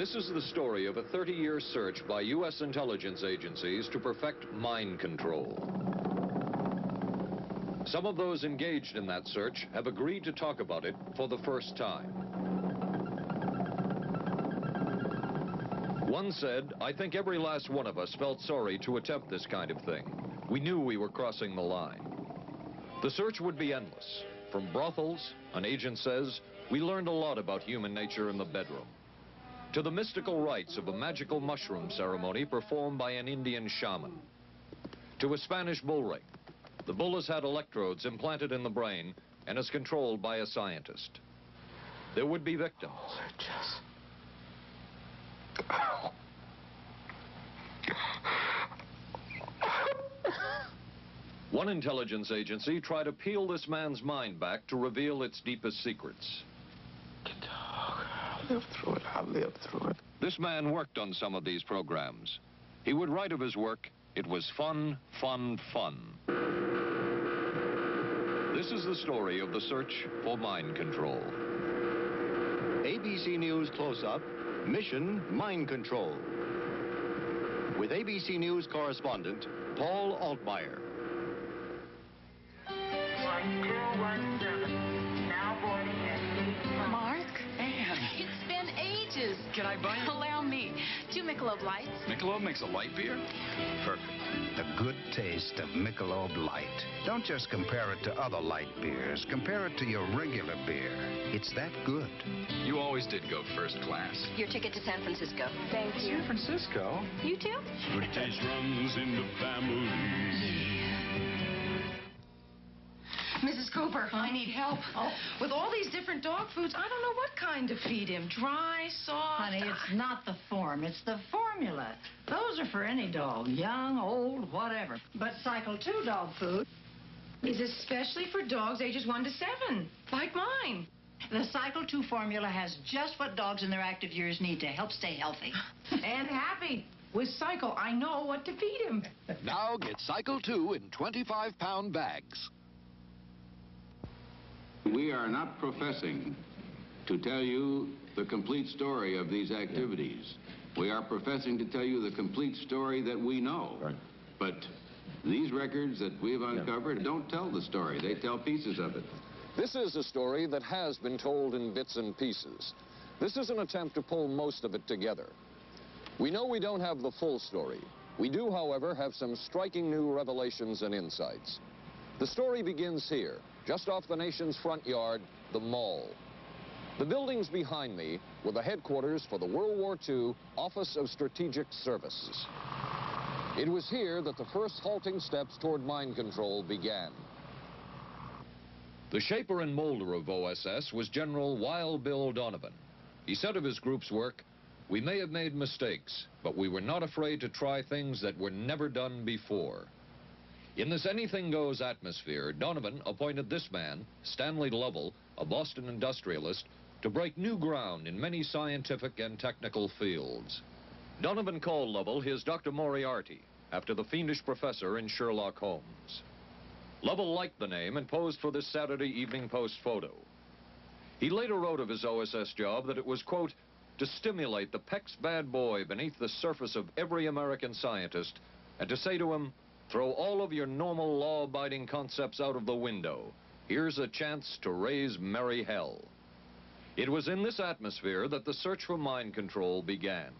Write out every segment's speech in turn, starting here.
This is the story of a 30-year search by U.S. intelligence agencies to perfect mind control. Some of those engaged in that search have agreed to talk about it for the first time. One said, I think every last one of us felt sorry to attempt this kind of thing. We knew we were crossing the line. The search would be endless. From brothels, an agent says, we learned a lot about human nature in the bedroom to the mystical rites of a magical mushroom ceremony performed by an Indian shaman, to a Spanish bull ring. The bull has had electrodes implanted in the brain and is controlled by a scientist. There would be victims. Oh, just... One intelligence agency tried to peel this man's mind back to reveal its deepest secrets. I'll through it. I'll live through it. This man worked on some of these programs. He would write of his work, it was fun, fun, fun. This is the story of the search for mind control. ABC News Close-Up, Mission Mind Control. With ABC News correspondent Paul Altmeyer. 1217, now ages. can I buy you? Allow me. Two Michelob Lights. Michelob makes a light beer? Perfect. The good taste of Michelob Light. Don't just compare it to other light beers. Compare it to your regular beer. It's that good. You always did go first class. Your ticket to San Francisco. Thank you. San Francisco? You too? Good taste runs in the family. Mrs. Cooper, I need help. Oh. With all these different dog foods, I don't know what kind to feed him. Dry, soft. Honey, it's not the form, it's the formula. Those are for any dog, young, old, whatever. But Cycle 2 dog food is especially for dogs ages 1 to 7, like mine. The Cycle 2 formula has just what dogs in their active years need to help stay healthy. And happy. With Cycle, I know what to feed him. Now get Cycle 2 in 25-pound bags. We are not professing to tell you the complete story of these activities. We are professing to tell you the complete story that we know. But these records that we've uncovered don't tell the story. They tell pieces of it. This is a story that has been told in bits and pieces. This is an attempt to pull most of it together. We know we don't have the full story. We do, however, have some striking new revelations and insights. The story begins here, just off the nation's front yard, the Mall. The buildings behind me were the headquarters for the World War II Office of Strategic Services. It was here that the first halting steps toward mind control began. The shaper and molder of OSS was General Wild Bill Donovan. He said of his group's work, we may have made mistakes, but we were not afraid to try things that were never done before. In this anything goes atmosphere, Donovan appointed this man, Stanley Lovell, a Boston industrialist, to break new ground in many scientific and technical fields. Donovan called Lovell his Dr. Moriarty, after the fiendish professor in Sherlock Holmes. Lovell liked the name and posed for this Saturday Evening Post photo. He later wrote of his OSS job that it was, quote, to stimulate the Peck's bad boy beneath the surface of every American scientist and to say to him, throw all of your normal law-abiding concepts out of the window. Here's a chance to raise merry hell. It was in this atmosphere that the search for mind control began.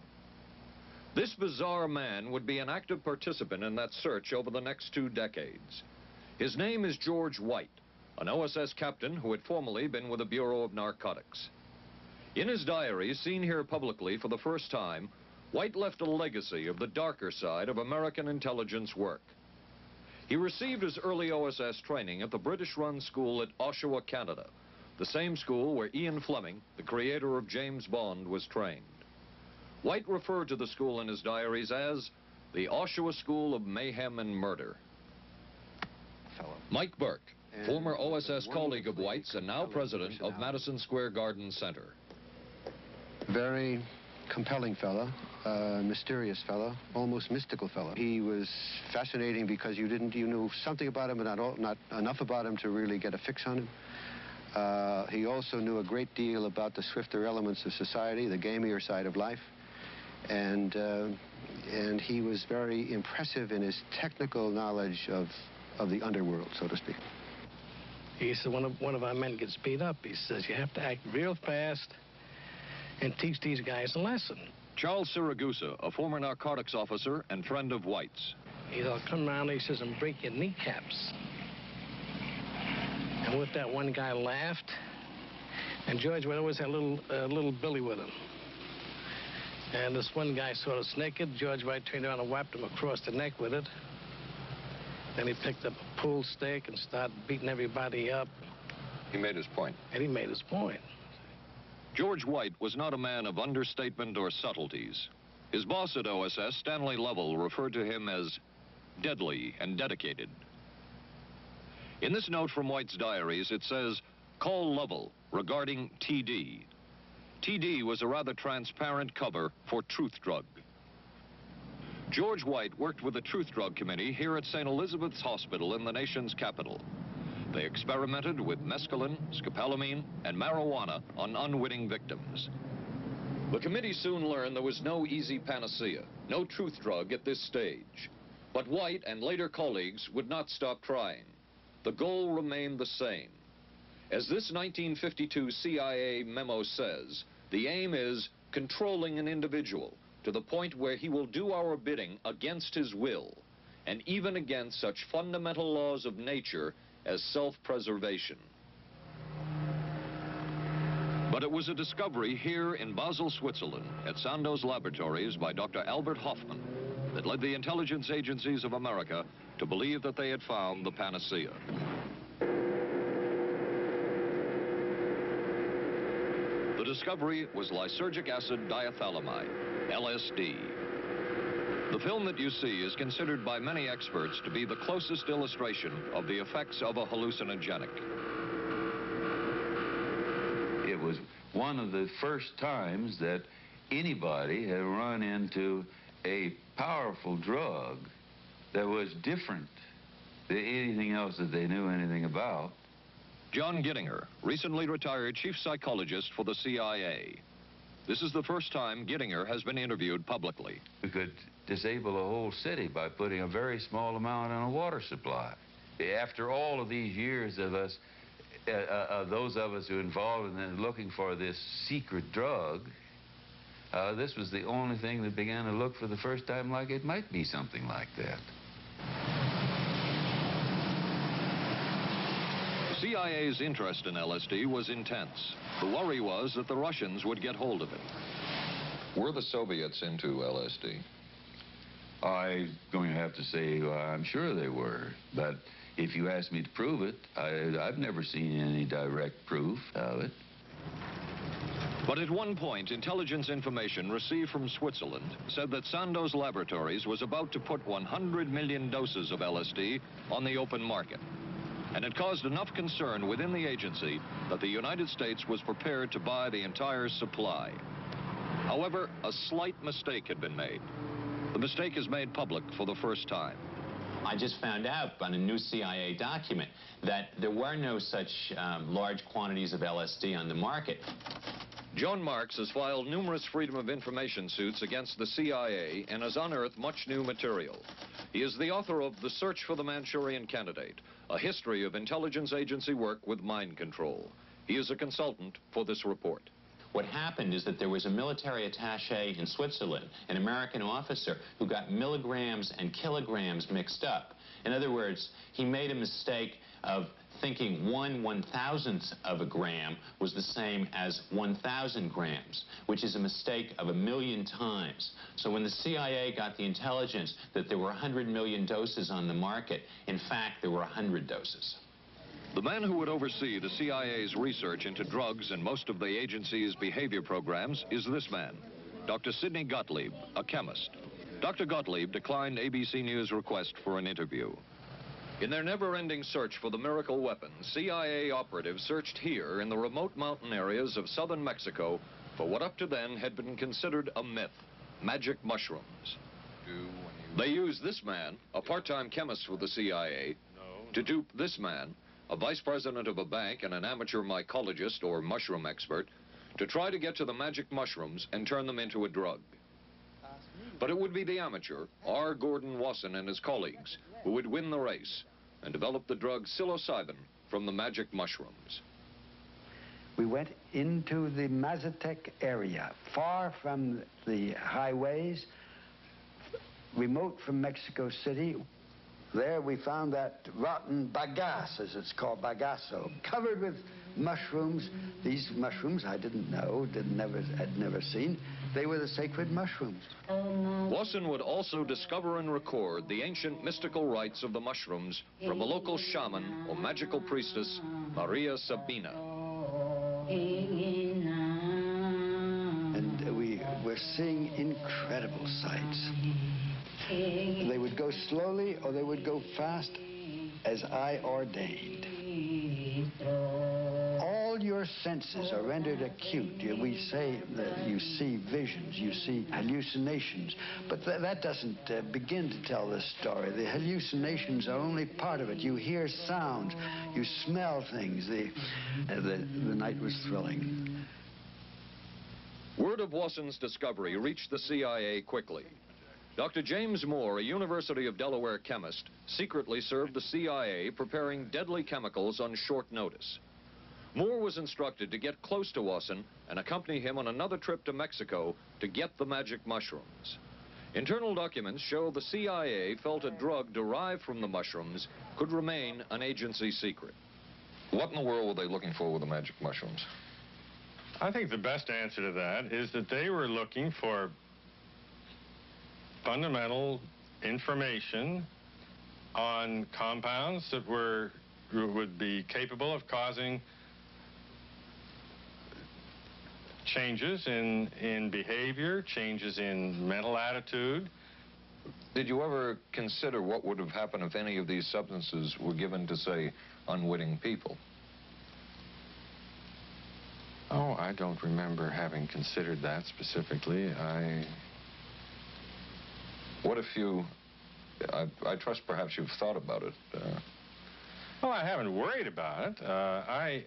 This bizarre man would be an active participant in that search over the next two decades. His name is George White, an OSS captain who had formerly been with the Bureau of Narcotics. In his diary, seen here publicly for the first time, White left a legacy of the darker side of American intelligence work. He received his early OSS training at the British-run school at Oshawa, Canada, the same school where Ian Fleming, the creator of James Bond, was trained. White referred to the school in his diaries as the Oshawa School of Mayhem and Murder. Mike Burke, former OSS colleague of White's and now president of Madison Square Garden Center. Very compelling fellow, uh, mysterious fellow, almost mystical fellow. He was fascinating because you didn't, you knew something about him, but not, all, not enough about him to really get a fix on him. Uh, he also knew a great deal about the swifter elements of society, the gamier side of life. And, uh, and he was very impressive in his technical knowledge of, of the underworld, so to speak. He said one of, one of our men gets beat up. He says you have to act real fast and teach these guys a lesson. Charles Siragusa, a former narcotics officer and friend of White's. He'll come around, he says, and break your kneecaps. And with that, one guy laughed. And George would always have a little, uh, little Billy with him. And this one guy sort of naked. George White turned around and whapped him across the neck with it. Then he picked up a pool stick and started beating everybody up. He made his point. And he made his point. George White was not a man of understatement or subtleties. His boss at OSS, Stanley Lovell, referred to him as deadly and dedicated. In this note from White's diaries, it says, call Lovell regarding TD. TD was a rather transparent cover for Truth Drug. George White worked with the Truth Drug Committee here at St. Elizabeth's Hospital in the nation's capital. They experimented with mescaline, scopolamine, and marijuana on unwitting victims. The committee soon learned there was no easy panacea, no truth drug at this stage. But White and later colleagues would not stop trying. The goal remained the same. As this 1952 CIA memo says, the aim is controlling an individual to the point where he will do our bidding against his will, and even against such fundamental laws of nature as self-preservation. But it was a discovery here in Basel, Switzerland, at Sandoz Laboratories by Dr. Albert Hofmann that led the intelligence agencies of America to believe that they had found the panacea. The discovery was lysergic acid diethylamide, LSD. The film that you see is considered by many experts to be the closest illustration of the effects of a hallucinogenic. It was one of the first times that anybody had run into a powerful drug that was different than anything else that they knew anything about. John Gittinger, recently retired chief psychologist for the CIA. This is the first time Gittinger has been interviewed publicly. We could disable a whole city by putting a very small amount on a water supply. After all of these years of us, uh, uh, those of us who are involved in looking for this secret drug, uh, this was the only thing that began to look for the first time like it might be something like that. CIA's interest in LSD was intense. The worry was that the Russians would get hold of it. Were the Soviets into LSD? I'm going to have to say uh, I'm sure they were, but if you ask me to prove it, I, I've never seen any direct proof of it. But at one point, intelligence information received from Switzerland said that Sandoz Laboratories was about to put 100 million doses of LSD on the open market. And it caused enough concern within the agency that the United States was prepared to buy the entire supply. However, a slight mistake had been made. The mistake is made public for the first time. I just found out on a new CIA document that there were no such um, large quantities of LSD on the market. John Marks has filed numerous Freedom of Information suits against the CIA and has unearthed much new material. He is the author of The Search for the Manchurian Candidate, a history of intelligence agency work with mind control. He is a consultant for this report. What happened is that there was a military attache in Switzerland, an American officer, who got milligrams and kilograms mixed up. In other words, he made a mistake of thinking one one-thousandth of a gram was the same as 1,000 grams, which is a mistake of a million times. So when the CIA got the intelligence that there were 100 million doses on the market, in fact, there were 100 doses. The man who would oversee the CIA's research into drugs and most of the agency's behavior programs is this man, Dr. Sidney Gottlieb, a chemist. Dr. Gottlieb declined ABC News' request for an interview. In their never-ending search for the miracle weapon, CIA operatives searched here in the remote mountain areas of southern Mexico for what up to then had been considered a myth, magic mushrooms. They used this man, a part-time chemist for the CIA, to dupe this man, a vice president of a bank, and an amateur mycologist or mushroom expert to try to get to the magic mushrooms and turn them into a drug. But it would be the amateur, R. Gordon Wasson and his colleagues, who would win the race and develop the drug psilocybin from the magic mushrooms. We went into the Mazatec area, far from the highways, remote from Mexico City. There we found that rotten bagasse, as it's called, bagasso, covered with mushrooms. These mushrooms I didn't know, didn't never, had never seen. They were the sacred mushrooms. Wasson would also discover and record the ancient mystical rites of the mushrooms from a local shaman or magical priestess, Maria Sabina. And we were seeing incredible sights. They would go slowly or they would go fast as I ordained. All your senses are rendered acute. We say that you see visions, you see hallucinations, but th- that doesn't uh, begin to tell the story. The hallucinations are only part of it. You hear sounds, you smell things. The, uh, the, the night was thrilling. Word of Wasson's discovery reached the CIA quickly. Dr. James Moore, a University of Delaware chemist, secretly served the CIA preparing deadly chemicals on short notice. Moore was instructed to get close to Wasson and accompany him on another trip to Mexico to get the magic mushrooms. Internal documents show the CIA felt a drug derived from the mushrooms could remain an agency secret. What in the world were they looking for with the magic mushrooms? I think the best answer to that is that they were looking for fundamental information on compounds that were would be capable of causing changes in in behavior, changes in mental attitude. Did you ever consider what would have happened if any of these substances were given to, say, unwitting people? Oh, I don't remember having considered that specifically. I What if you, I, I trust perhaps you've thought about it. Uh, Well, I haven't worried about it. Uh, I,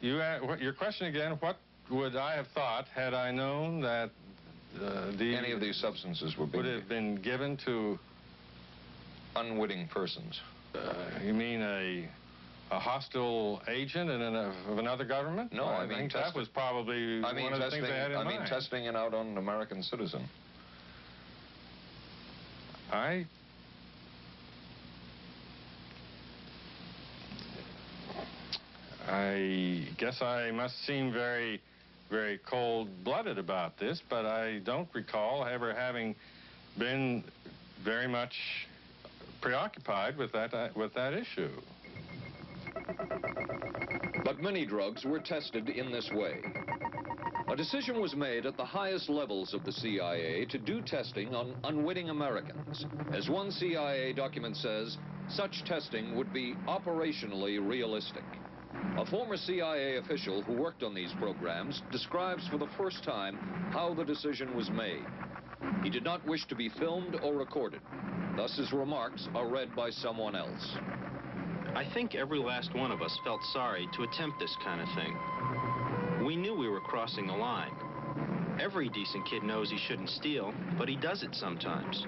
you, what, your question again? What would I have thought had I known that uh, the any of these substances were would have been given to? unwitting persons? Uh, you mean a a hostile agent in an, of another government? No, I mean think that was probably I mean, one of the testing, things they had in I mean, testing it out on an American citizen. I I guess I must seem very, very cold-blooded about this, but I don't recall ever having been very much preoccupied with that uh, with that issue. But many drugs were tested in this way. A decision was made at the highest levels of the CIA to do testing on unwitting Americans. As one CIA document says, such testing would be operationally realistic. A former CIA official who worked on these programs describes for the first time how the decision was made. He did not wish to be filmed or recorded. Thus his remarks are read by someone else. I think every last one of us felt sorry to attempt this kind of thing. We knew we were crossing the line. Every decent kid knows he shouldn't steal, but he does it sometimes.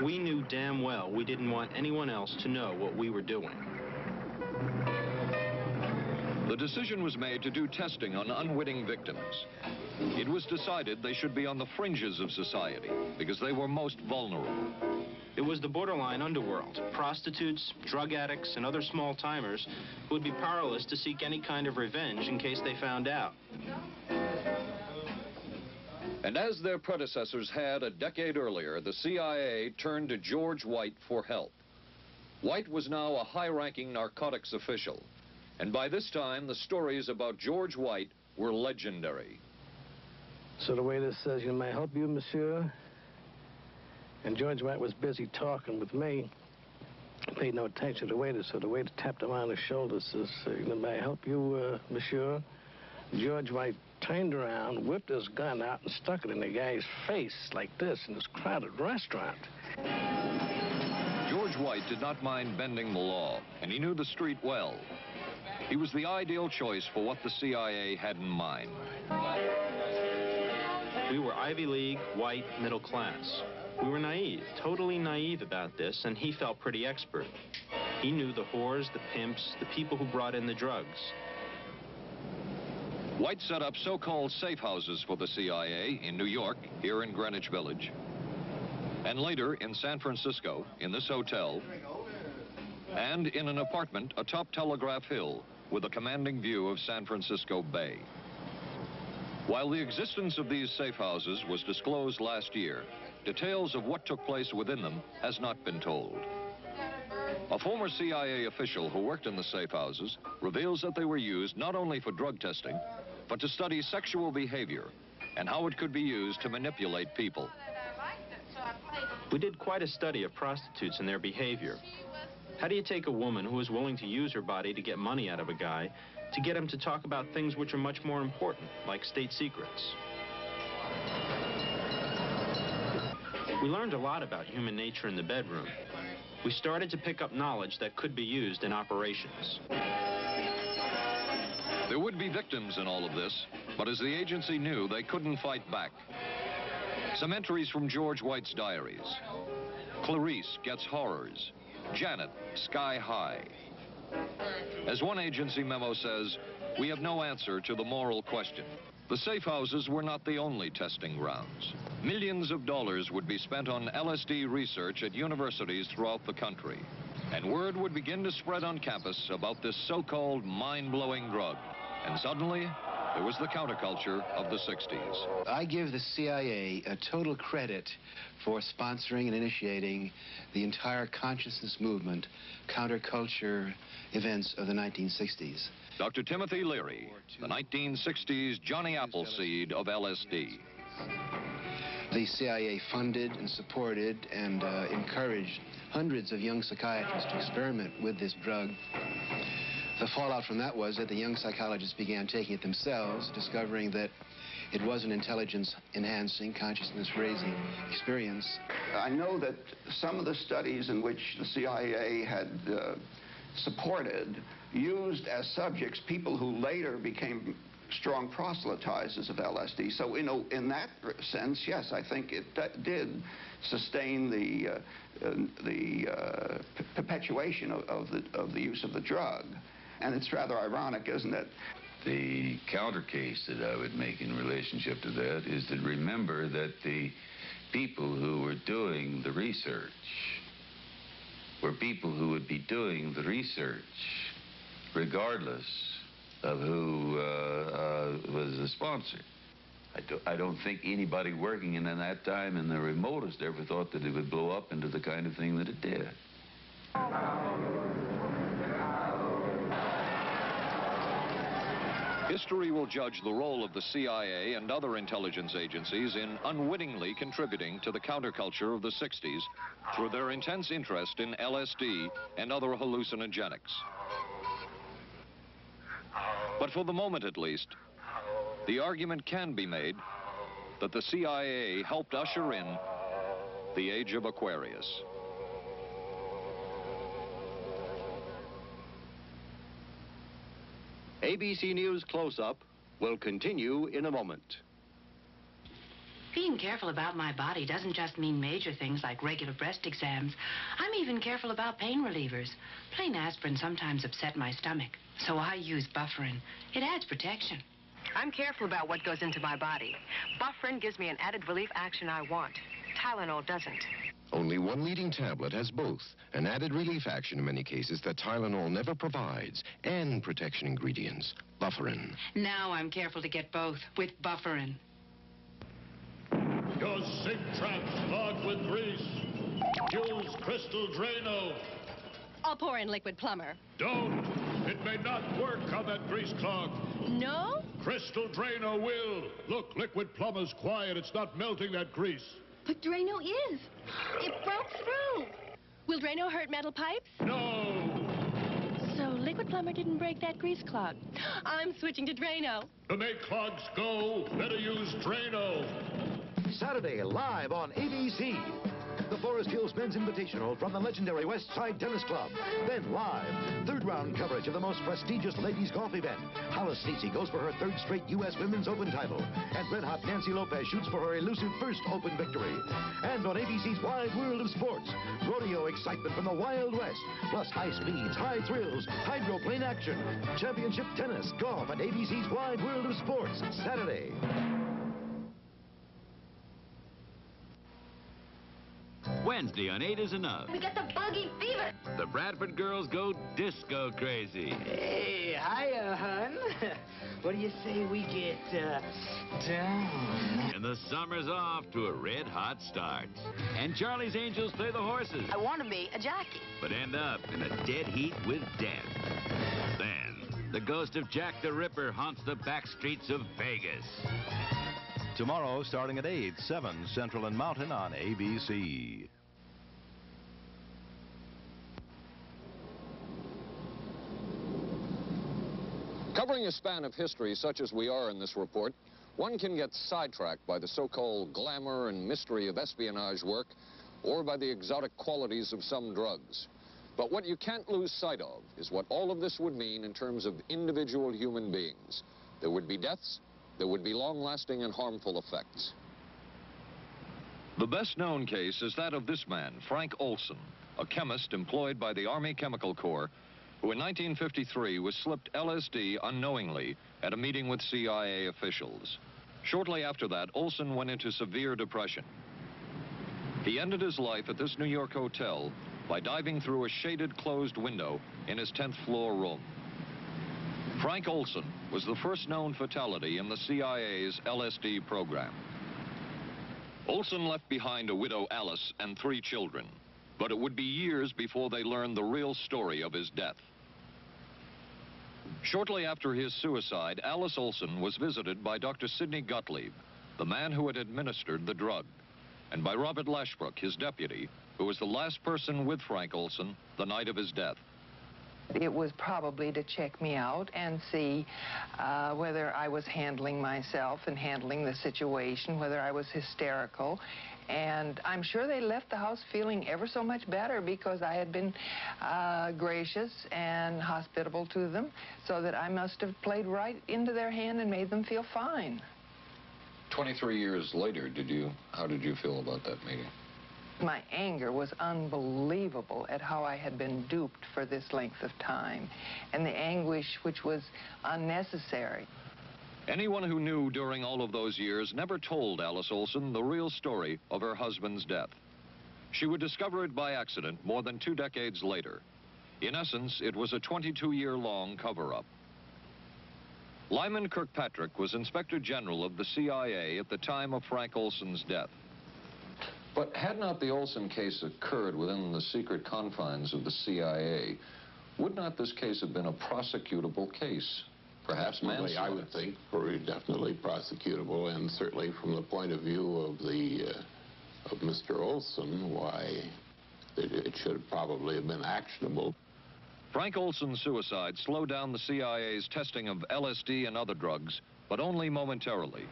We knew damn well we didn't want anyone else to know what we were doing. The decision was made to do testing on unwitting victims. It was decided they should be on the fringes of society because they were most vulnerable. It was the borderline underworld. Prostitutes, drug addicts, and other small timers who would be powerless to seek any kind of revenge in case they found out. And as their predecessors had a decade earlier, the CIA turned to George White for help. White was now a high-ranking narcotics official, and by this time the stories about George White were legendary. So the waiter says, you may help you, monsieur? And George White was busy talking with me. Paid no attention to the waiter, so the waiter tapped him on the shoulder, says, may I help you, uh, monsieur? George White turned around, whipped his gun out, and stuck it in the guy's face like this in this crowded restaurant. George White did not mind bending the law, and he knew the street well. He was the ideal choice for what the CIA had in mind. We were Ivy League, white, middle class. We were naive, totally naive about this, and he felt pretty expert. He knew the whores, the pimps, the people who brought in the drugs. White set up so-called safe houses for the CIA in New York, here in Greenwich Village, and later in San Francisco, in this hotel, and in an apartment atop Telegraph Hill with a commanding view of San Francisco Bay. While the existence of these safe houses was disclosed last year, details of what took place within them has not been told. A former CIA official who worked in the safe houses reveals that they were used not only for drug testing, but to study sexual behavior and how it could be used to manipulate people. We did quite a study of prostitutes and their behavior. How do you take a woman who is willing to use her body to get money out of a guy to get him to talk about things which are much more important, like state secrets? We learned a lot about human nature in the bedroom. We started to pick up knowledge that could be used in operations. There would be victims in all of this, but as the agency knew, they couldn't fight back. Some entries from George White's diaries. Clarice gets horrors. Janet, sky high. As one agency memo says, we have no answer to the moral question. The safe houses were not the only testing grounds. Millions of dollars would be spent on LSD research at universities throughout the country. And word would begin to spread on campus about this so-called mind-blowing drug. And suddenly, there was the counterculture of the 60s. I give the CIA a total credit for sponsoring and initiating the entire consciousness movement, counterculture events of the 1960s. Dr. Timothy Leary, the 1960s Johnny Appleseed of LSD. The CIA funded and supported and uh, encouraged hundreds of young psychiatrists to experiment with this drug. The fallout from that was that the young psychologists began taking it themselves, discovering that it was an intelligence enhancing, consciousness raising experience. I know that some of the studies in which the CIA had uh, supported used as subjects people who later became strong proselytizers of LSD. So, you know, in that sense, yes, I think it did sustain the uh, uh, the uh, perpetuation of, of, the of the use of the drug. And it's rather ironic, isn't it? The counter case that I would make in relationship to that is to remember that the people who were doing the research were people who would be doing the research regardless of who uh, uh, was the sponsor. I, do, I don't think anybody working in that time in the remotest ever thought that it would blow up into the kind of thing that it did. History will judge the role of the CIA and other intelligence agencies in unwittingly contributing to the counterculture of the 60s through their intense interest in LSD and other hallucinogenics. But for the moment at least, the argument can be made that the CIA helped usher in the age of Aquarius. ABC News Close-Up will continue in a moment. Being careful about my body doesn't just mean major things like regular breast exams. I'm even careful about pain relievers. Plain aspirin sometimes upset my stomach, so I use Bufferin. It adds protection. I'm careful about what goes into my body. Bufferin gives me an added relief action I want. Tylenol doesn't. Only one leading tablet has both an added relief action in many cases that Tylenol never provides and protection ingredients. Bufferin. Now I'm careful to get both with Bufferin. Sink trap's clogged with grease. Use Crystal Drano. I'll pour in Liquid-Plumr. Don't. It may not work on that grease clog. No? Crystal Drano will. Look, Liquid-Plumr's quiet. It's not melting that grease. But Drano is. It broke through. Will Drano hurt metal pipes? No. So Liquid-Plumr didn't break that grease clog. I'm switching to Drano. To make clogs go, better use Drano. Saturday live on ABC. the Forest Hills Men's Invitational from the legendary West Side Tennis Club. Then live, third round coverage of the most prestigious ladies golf event. Hollis Stacy goes for her third straight U.S. Women's Open title. And red hot Nancy Lopez shoots for her elusive first Open victory. And on ABC's Wide World of Sports, rodeo excitement from the Wild West, plus high speeds, high thrills, hydroplane action, championship tennis, golf, and ABC's Wide World of Sports, Saturday. Wednesday on 8 is enough. We got the buggy fever. The Bradford girls go disco crazy. Hey, hiya, hun. what do you say we get, uh, down? And the summer's off to a red hot start. And Charlie's Angels play the horses. I want to be a jockey. But end up in a dead heat with death. Then, the ghost of Jack the Ripper haunts the back streets of Vegas. Tomorrow, starting at 8, 7 Central and Mountain on ABC. Covering a span of history such as we are in this report, one can get sidetracked by the so-called glamour and mystery of espionage work or by the exotic qualities of some drugs. But what you can't lose sight of is what all of this would mean in terms of individual human beings. There would be deaths, there would be long-lasting and harmful effects. The best known case is that of this man, Frank Olson, a chemist employed by the Army Chemical Corps who in 1953 was slipped LSD unknowingly at a meeting with CIA officials. Shortly after that, Olson went into severe depression. He ended his life at this New York hotel by diving through a shaded closed window in his 10th floor room. Frank Olson was the first known fatality in the CIA's LSD program. Olson left behind a widow Alice and three children, but it would be years before they learned the real story of his death. Shortly after his suicide, Alice Olson was visited by Dr. Sidney Gottlieb, the man who had administered the drug, and by Robert Lashbrook, his deputy, who was the last person with Frank Olson the night of his death. It was probably to check me out and see uh, whether I was handling myself and handling the situation, whether I was hysterical. And I'm sure they left the house feeling ever so much better because I had been uh, gracious and hospitable to them, so that I must have played right into their hand and made them feel fine. 23 years later, did you, how did you feel about that meeting? My anger was unbelievable at how I had been duped for this length of time, and the anguish which was unnecessary. Anyone who knew during all of those years never told Alice Olson the real story of her husband's death. She would discover it by accident more than two decades later. In essence, it was a 22-year-long cover-up. Lyman Kirkpatrick was Inspector General of the CIA at the time of Frank Olson's death. But had not the Olson case occurred within the secret confines of the CIA, would not this case have been a prosecutable case? Perhaps Definitely, I would think, very definitely prosecutable, and certainly from the point of view of the uh, of Mr. Olson, why it, it should probably have been actionable. Frank Olson's suicide slowed down the CIA's testing of LSD and other drugs, but only momentarily.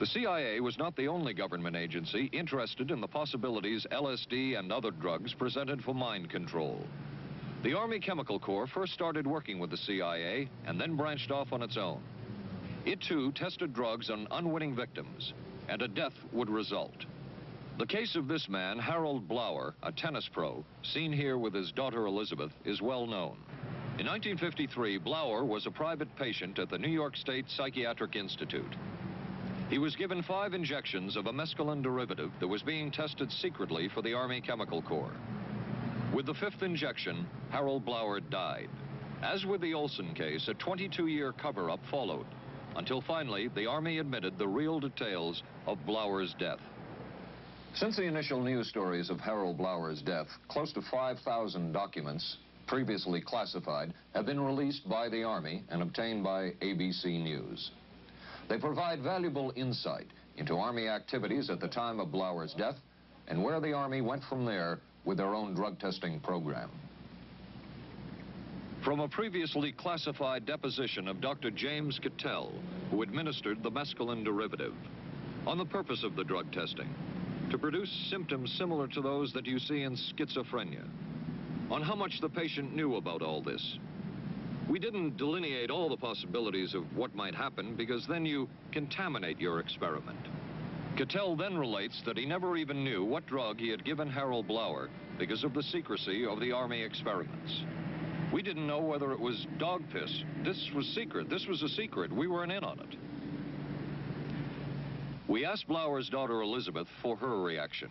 The CIA was not the only government agency interested in the possibilities LSD and other drugs presented for mind control. The Army Chemical Corps first started working with the CIA and then branched off on its own. It too tested drugs on unwitting victims, and a death would result. The case of this man, Harold Blauer, a tennis pro, seen here with his daughter Elizabeth, is well known. In 1953, Blauer was a private patient at the New York State Psychiatric Institute. He was given five injections of a mescaline derivative that was being tested secretly for the Army Chemical Corps. With the fifth injection, Harold Blauer died. As with the Olson case, a 22-year cover-up followed, until finally the Army admitted the real details of Blauer's death. Since the initial news stories of Harold Blauer's death, close to 5,000 documents, previously classified, have been released by the Army and obtained by ABC News. They provide valuable insight into Army activities at the time of Blauer's death and where the Army went from there with their own drug testing program. From a previously classified deposition of Dr. James Cattell, who administered the mescaline derivative, on the purpose of the drug testing. to produce symptoms similar to those that you see in schizophrenia. On how much the patient knew about all this. We didn't delineate all the possibilities of what might happen because then you contaminate your experiment. Cattell then relates that he never even knew what drug he had given Harold Blauer because of the secrecy of the Army experiments. We didn't know whether it was dog piss. This was secret. This was a secret. We weren't in on it. We asked Blauer's daughter Elizabeth for her reaction.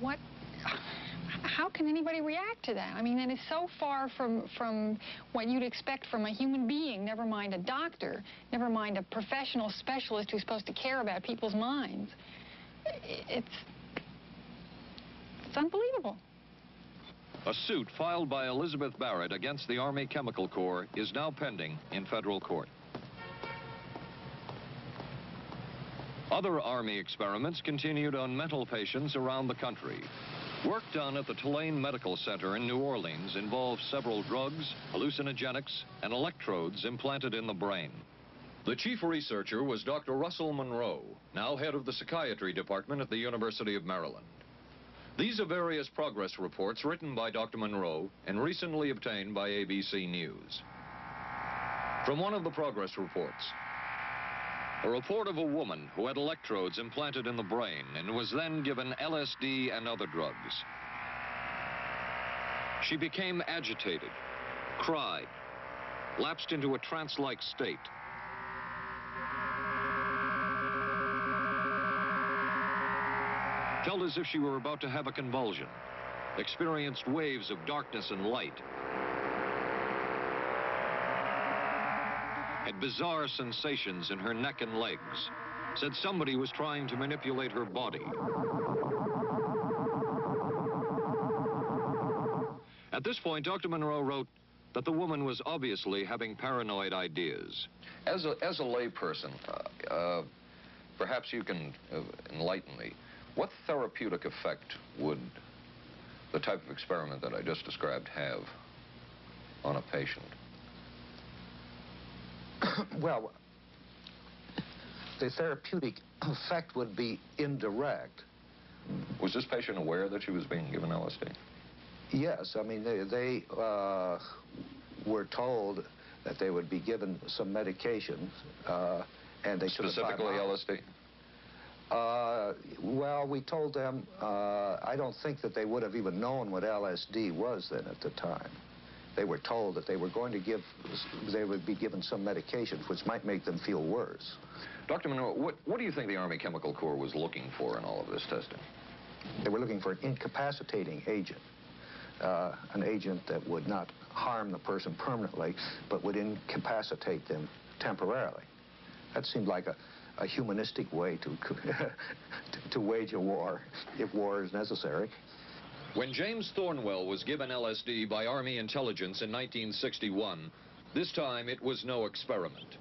What? How can anybody react to that? I mean, that is so far from from what you'd expect from a human being. Never mind a doctor. Never mind a professional specialist who's supposed to care about people's minds. It's it's unbelievable. A suit filed by Elizabeth Barrett against the Army Chemical Corps is now pending in federal court. Other Army experiments continued on mental patients around the country. Work done at the Tulane Medical Center in New Orleans involved several drugs, hallucinogenics, and electrodes implanted in the brain. The chief researcher was Dr. Russell Monroe, now head of the psychiatry department at the University of Maryland. These are various progress reports written by Dr. Monroe and recently obtained by ABC News. From one of the progress reports, a report of a woman who had electrodes implanted in the brain and was then given LSD and other drugs. She became agitated, cried, lapsed into a trance-like state. Felt as if she were about to have a convulsion, experienced waves of darkness and light, bizarre sensations in her neck and legs, said somebody was trying to manipulate her body. At this point, Dr. Monroe wrote that the woman was obviously having paranoid ideas. As a, as a layperson, uh, uh, perhaps you can uh, enlighten me. What therapeutic effect would the type of experiment that I just described have on a patient? well, the therapeutic effect would be indirect. Was this patient aware that she was being given LSD? Yes, I mean, they, they uh, were told that they would be given some medication, uh, and they Specifically LSD? Uh, well, we told them, uh, I don't think that they would have even known what LSD was then at the time. They were told that they were going to give, they would be given some medications which might make them feel worse. Dr. Monroe, what, what do you think the Army Chemical Corps was looking for in all of this testing? They were looking for an incapacitating agent, uh, an agent that would not harm the person permanently, but would incapacitate them temporarily. That seemed like a, a humanistic way to, to wage a war, if war is necessary. When James Thornwell was given LSD by Army intelligence in 1961, this time it was no experiment.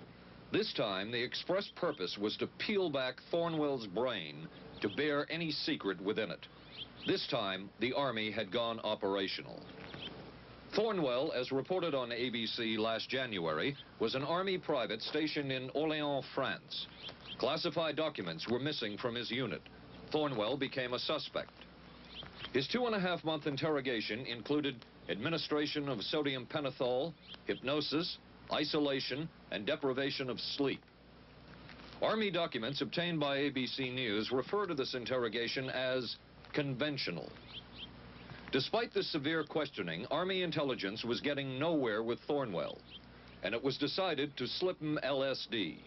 This time, the express purpose was to peel back Thornwell's brain to bear any secret within it. This time, the Army had gone operational. Thornwell, as reported on ABC last January, was an Army private stationed in Orléans, France. Classified documents were missing from his unit. Thornwell became a suspect. His two and a half month interrogation included administration of sodium pentothal, hypnosis, isolation, and deprivation of sleep. Army documents obtained by ABC News refer to this interrogation as conventional. Despite the severe questioning, Army intelligence was getting nowhere with Thornwell, and it was decided to slip him LSD.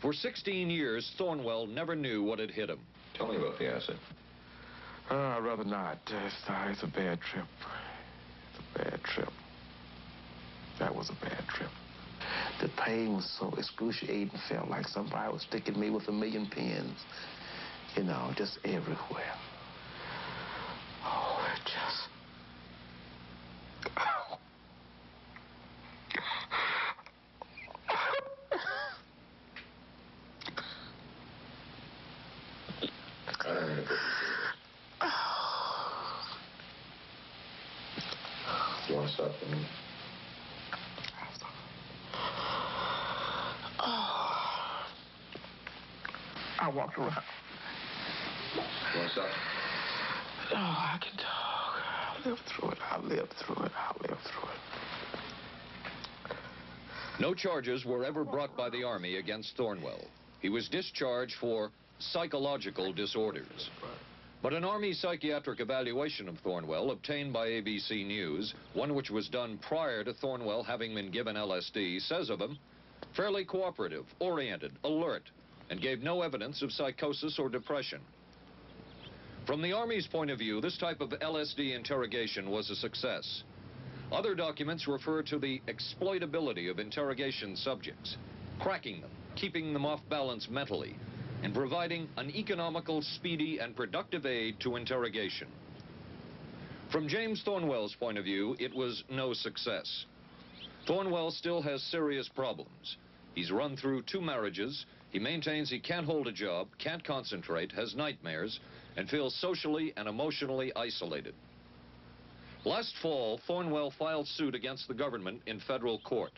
For 16 years, Thornwell never knew what had hit him. Tell me about the acid. Uh, I'd rather not. Uh, it's a bad trip. It's a bad trip. That was a bad trip. The pain was so excruciating. Felt like somebody was sticking me with a million pins. You know, just everywhere. Oh, it just... Do you want to stop for a? I walked around. Want to stop? No, I can talk. I'll live through it. I'll live through it. I'll live through it. No charges were ever brought by the Army against Thornwell. He was discharged for psychological disorders. But an Army psychiatric evaluation of Thornwell obtained by ABC News, one which was done prior to Thornwell having been given LSD, says of him, fairly cooperative, oriented, alert, and gave no evidence of psychosis or depression. From the Army's point of view, this type of LSD interrogation was a success. Other documents refer to the exploitability of interrogation subjects, cracking them, keeping them off balance mentally, and providing an economical, speedy, and productive aid to interrogation. From James Thornwell's point of view, it was no success. Thornwell still has serious problems. He's run through two marriages. He maintains he can't hold a job, can't concentrate, has nightmares, and feels socially and emotionally isolated. Last fall, Thornwell filed suit against the government in federal court.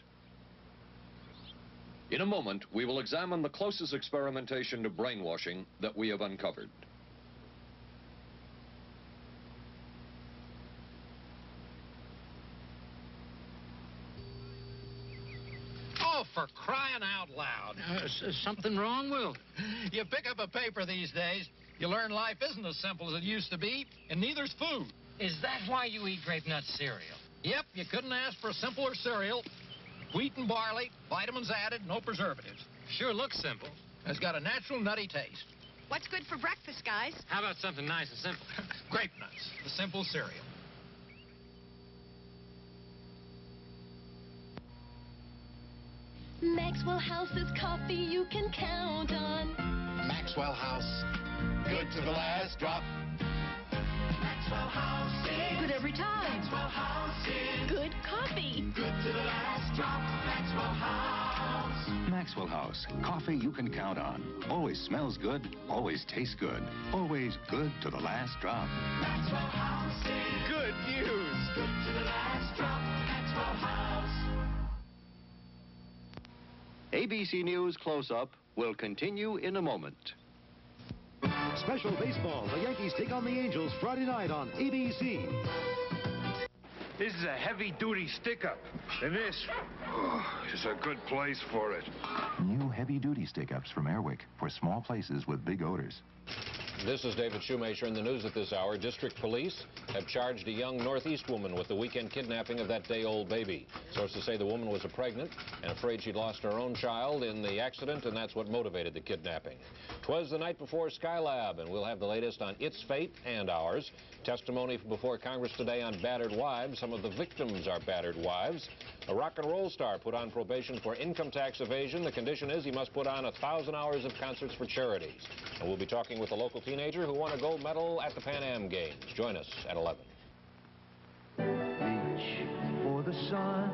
In a moment, we will examine the closest experimentation to brainwashing that we have uncovered. Oh, for crying out loud. Uh, something wrong, Will? You pick up a paper these days, you learn life isn't as simple as it used to be, and neither's food. Is that why you eat grape nut cereal? Yep, you couldn't ask for a simpler cereal. Wheat and barley, vitamins added, no preservatives. Sure looks simple. It's got a natural nutty taste. What's good for breakfast, guys? How about something nice and simple? grape nuts, the simple cereal. Maxwell House is coffee you can count on. Maxwell House. Good to the last drop. Maxwell House is good every time. Maxwell House is good coffee. Good Maxwell House. Coffee you can count on. Always smells good, always tastes good, always good to the last drop. Maxwell House is good news. Good to the last drop. Maxwell House. ABC News Close Up will continue in a moment. Special baseball. The Yankees take on the Angels Friday night on ABC. This is a heavy-duty stick-up, and this oh, is a good place for it. New heavy-duty stick-ups from Airwick for small places with big odors. This is David Shoemaker in the news at this hour. District police have charged a young Northeast woman with the weekend kidnapping of that day-old baby. Sources say the woman was pregnant and afraid she'd lost her own child in the accident, and that's what motivated the kidnapping. Twas the night before Skylab, and we'll have the latest on its fate and ours. Testimony before Congress today on battered wives. Some of the victims are battered wives. A rock and roll star put on probation for income tax evasion. The condition is he must put on a thousand hours of concerts for charities. And we'll be talking with a local teenager who won a gold medal at the Pan Am Games. Join us at 11. Reach for the sun.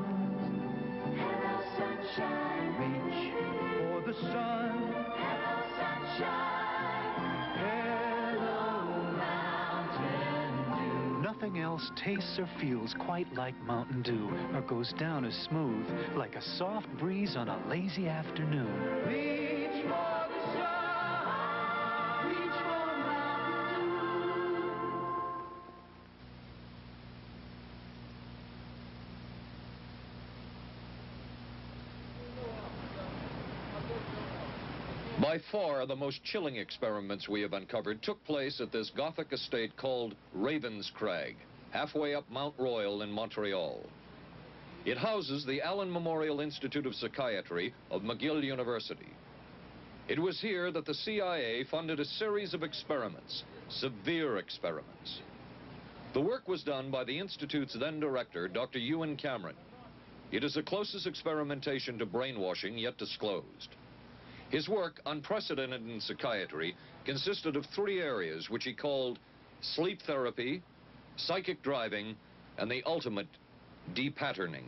Hello, sunshine. Reach for the sun. Hello, sunshine. Hello, Mountain Dew. Nothing else tastes or feels quite like Mountain Dew or goes down as smooth like a soft breeze on a lazy afternoon. Reach for By far, the most chilling experiments we have uncovered took place at this Gothic estate called Ravenscrag, halfway up Mount Royal in Montreal. It houses the Allen Memorial Institute of Psychiatry of McGill University. It was here that the CIA funded a series of experiments, severe experiments. The work was done by the Institute's then director, Dr. Ewen Cameron. It is the closest experimentation to brainwashing yet disclosed. His work, unprecedented in psychiatry, consisted of three areas which he called sleep therapy, psychic driving, and the ultimate depatterning.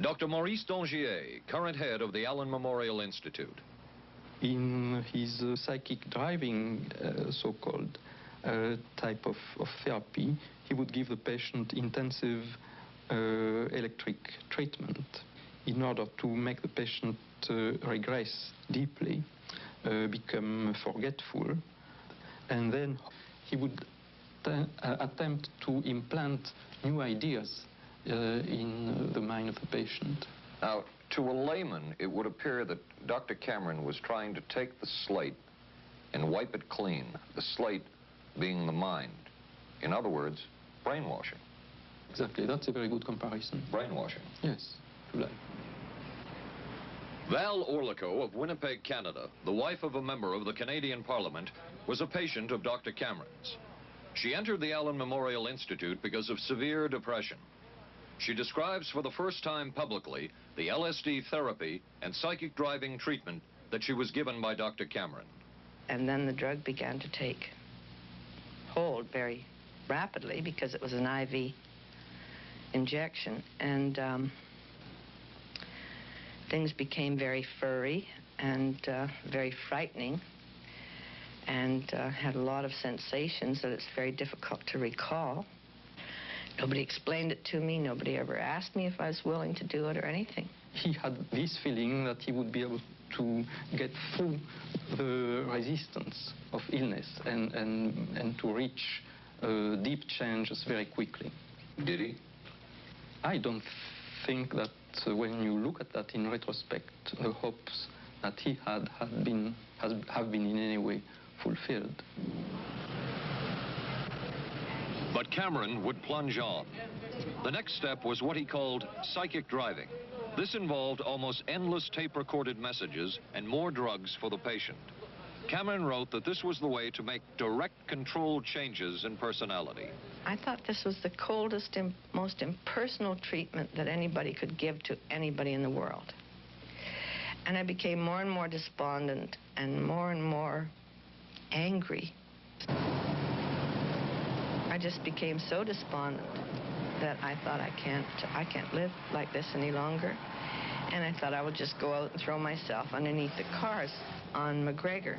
Dr. Maurice Dongier, current head of the Allen Memorial Institute. in his uh, psychic driving, uh, so-called uh, type of, of therapy, he would give the patient intensive uh, electric treatment in order to make the patient regress deeply, uh, become forgetful. and then he would uh, attempt to implant new ideas uh, in the mind of the patient. Now, to a layman, it would appear that Dr. Cameron was trying to take the slate and wipe it clean, the slate being the mind. In other words, brainwashing. Exactly, that's a very good comparison. Brainwashing. Yes, like. Val Orlikow of Winnipeg, Canada, the wife of a member of the Canadian Parliament, was a patient of Dr. Cameron's. She entered the Allen Memorial Institute because of severe depression. She describes for the first time publicly the LSD therapy and psychic driving treatment that she was given by Dr. Cameron. And then the drug began to take hold very rapidly because it was an IV injection. And um, things became very furry and uh, very frightening and uh, had a lot of sensations that it's very difficult to recall. Nobody explained it to me. Nobody ever asked me if I was willing to do it or anything. He had this feeling that he would be able to get through the resistance of illness and, and, and to reach uh, deep changes very quickly. Did he? I don't think that when you look at that in retrospect, the hopes that he had, had been, has, have been in any way fulfilled. But Cameron would plunge on. The next step was what he called psychic driving. This involved almost endless tape-recorded messages and more drugs for the patient. Cameron wrote that this was the way to make direct controlled changes in personality. I thought this was the coldest and most impersonal treatment that anybody could give to anybody in the world. And I became more and more despondent and more and more angry. I just became so despondent that I thought I can't I can't live like this any longer. And I thought I would just go out and throw myself underneath the cars on McGregor.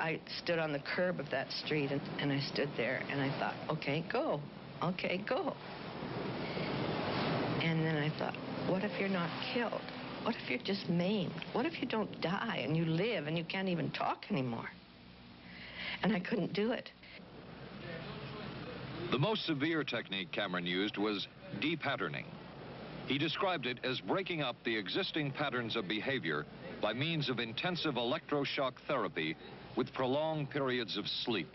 I stood on the curb of that street and, and I stood there and I thought, okay, go. Okay, go. And then I thought, what if you're not killed? What if you're just maimed? What if you don't die and you live and you can't even talk anymore? And I couldn't do it. The most severe technique Cameron used was depatterning. He described it as breaking up the existing patterns of behavior by means of intensive electroshock therapy with prolonged periods of sleep.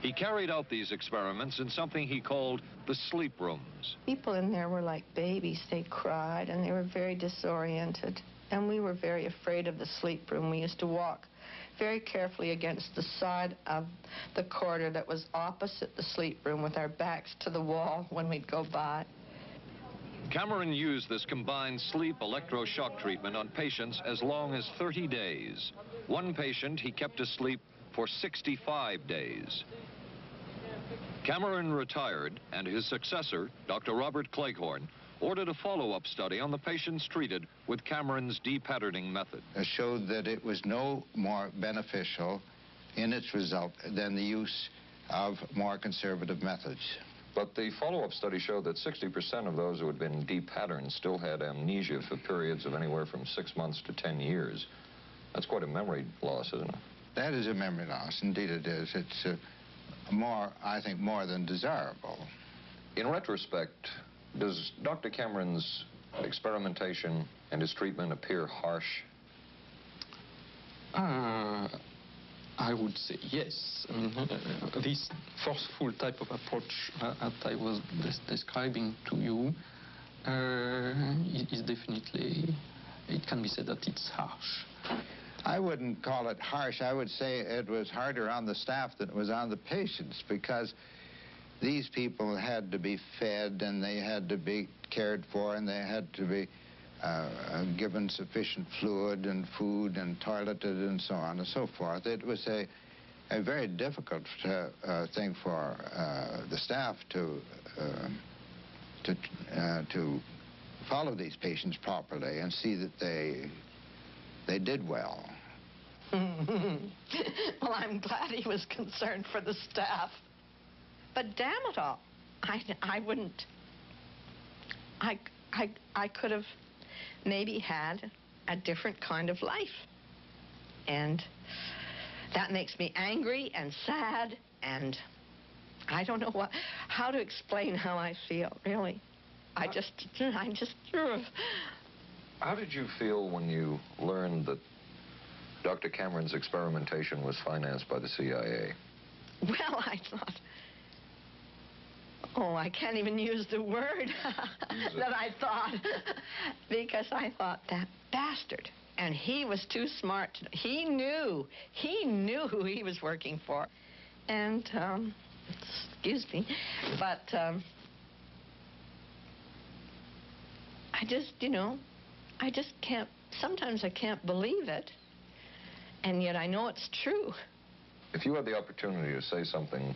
He carried out these experiments in something he called the sleep rooms. People in there were like babies. They cried and they were very disoriented. And we were very afraid of the sleep room. We used to walk very carefully against the side of the corridor that was opposite the sleep room with our backs to the wall when we'd go by. Cameron used this combined sleep electroshock treatment on patients as long as 30 days. One patient he kept asleep for 65 days. Cameron retired, and his successor, Dr. Robert Cleghorn, ordered a follow-up study on the patients treated with Cameron's depatterning method. It showed that it was no more beneficial in its result than the use of more conservative methods. But the follow-up study showed that 60% of those who had been depatterned still had amnesia for periods of anywhere from six months to 10 years. That's quite a memory loss, isn't it? That is a memory loss. Indeed it is. It's uh, more, I think, more than desirable. In retrospect, does Dr. Cameron's experimentation and his treatment appear harsh? Uh, I would say yes. I mean, uh, this forceful type of approach uh, that I was des describing to you uh, is definitely, it can be said that it's harsh. I wouldn't call it harsh. I would say it was harder on the staff than it was on the patients because these people had to be fed and they had to be cared for and they had to be uh, given sufficient fluid and food and toileted and so on and so forth. It was a, a very difficult uh, uh, thing for uh, the staff to uh, to uh, to follow these patients properly and see that they they did well. well, I'm glad he was concerned for the staff. But damn it all, I, I wouldn't. I, I, I could have maybe had a different kind of life. And that makes me angry and sad and I don't know what how to explain how I feel, really. I just I just How did you feel when you learned that Dr. Cameron's experimentation was financed by the CIA? well, I thought Oh, I can't even use the word that I thought because I thought that bastard and he was too smart. To, he knew. He knew who he was working for. And, um, excuse me, but um, I just, you know, I just can't, sometimes I can't believe it. And yet I know it's true. If you had the opportunity to say something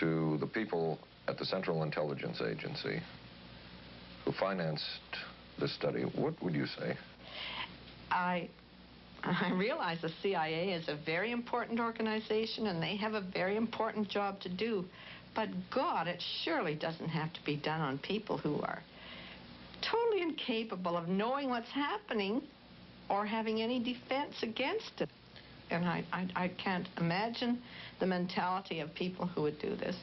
to the people at the Central Intelligence Agency who financed this study, what would you say? I I realize the CIA is a very important organization and they have a very important job to do. But God, it surely doesn't have to be done on people who are totally incapable of knowing what's happening or having any defense against it. And I, I, I can't imagine the mentality of people who would do this.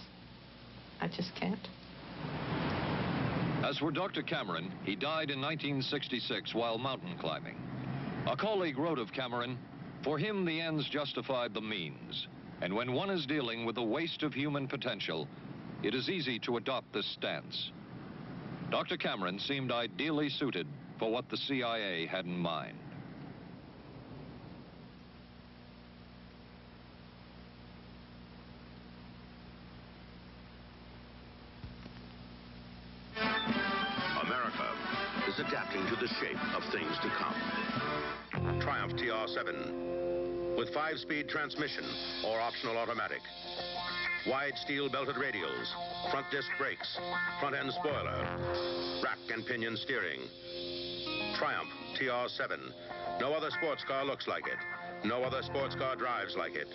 I just can't. As for Dr. Cameron, he died in 1966 while mountain climbing. A colleague wrote of Cameron, for him the ends justified the means. And when one is dealing with the waste of human potential, it is easy to adopt this stance. Dr. Cameron seemed ideally suited for what the CIA had in mind. Five-speed transmission or optional automatic. Wide steel belted radials, front disc brakes, front end spoiler, rack and pinion steering. Triumph TR7. No other sports car looks like it. No other sports car drives like it.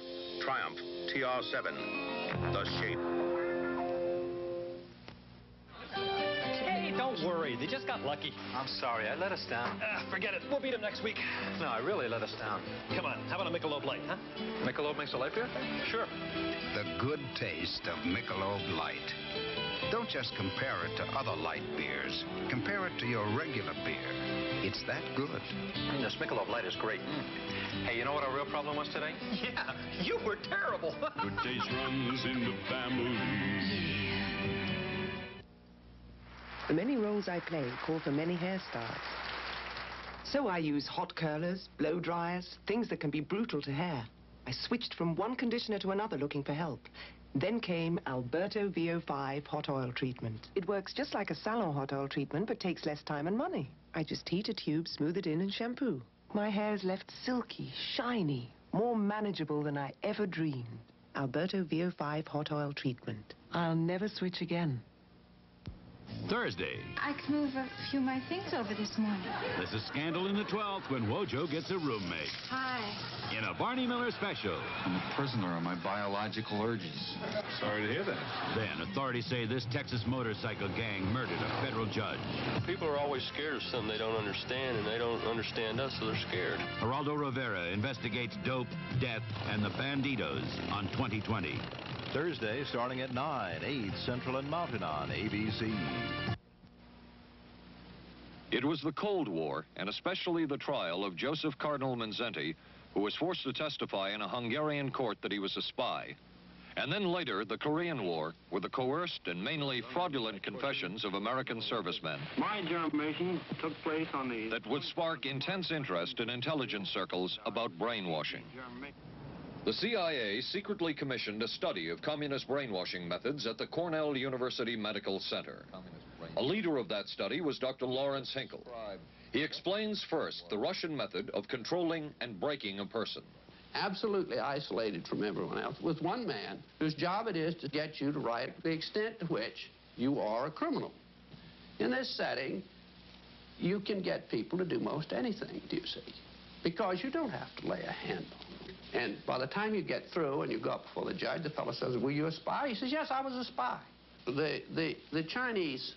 Triumph TR7. The shape. Don't worry. They just got lucky. I'm sorry, I let us down. Ah, forget it. We'll beat them next week. No, I really let us down. Come on. How about a Michelob Light, huh? Michelob makes a light beer? Sure. The good taste of Michelob Light. Don't just compare it to other light beers. Compare it to your regular beer. It's that good. Mm, this Michelob Light is great. Hey, you know what our real problem was today? Yeah, you were terrible. Good taste runs in the family. The many roles I play call for many hairstyles. So I use hot curlers, blow dryers, things that can be brutal to hair. I switched from one conditioner to another looking for help. Then came Alberto VO5 hot oil treatment. It works just like a salon hot oil treatment, but takes less time and money. I just heat a tube, smooth it in, and shampoo. My hair is left silky, shiny, more manageable than I ever dreamed. Alberto VO5 hot oil treatment. I'll never switch again. Thursday, I could move a few of my things over this morning. there's a scandal in the 12th when Wojo gets a roommate. Hi. In a Barney Miller special. I'm a prisoner of my biological urges. Sorry to hear that. Then, authorities say this Texas motorcycle gang murdered a federal judge. People are always scared of something they don't understand, and they don't understand us, so they're scared. Geraldo Rivera investigates dope, death, and the Bandidos on 2020. Thursday, starting at 9, 8 Central and Mountain on ABC. It was the Cold War, and especially the trial of Joseph Cardinal Mindszenty, who was forced to testify in a Hungarian court that he was a spy. And then later, the Korean War, with the coerced and mainly fraudulent confessions of American servicemen My germination took place on the... that would spark intense interest in intelligence circles about brainwashing. The CIA secretly commissioned a study of communist brainwashing methods at the Cornell University Medical Center. A leader of that study was Dr. Lawrence Hinkle. He explains first the Russian method of controlling and breaking a person. absolutely isolated from everyone else, with one man whose job it is to get you to write the extent to which you are a criminal. In this setting, you can get people to do most anything, do you see? Because you don't have to lay a hand on them. And by the time you get through and you go up before the judge, the fellow says, were you a spy? He says, yes, I was a spy. The, the, the Chinese